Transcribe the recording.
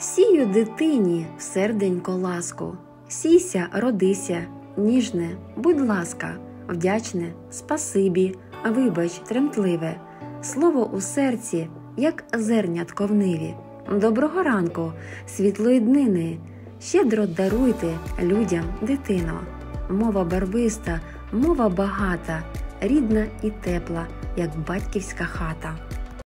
Сію дитині в серденько ласку, сійся, родися, ніжне, будь ласка, вдячне, спасибі, вибач, тремтливе, слово у серці, як зернятко в ниві. Доброго ранку, світлої днини, щедро даруйте людям дитино. Мова барвиста, мова багата, рідна і тепла, як батьківська хата.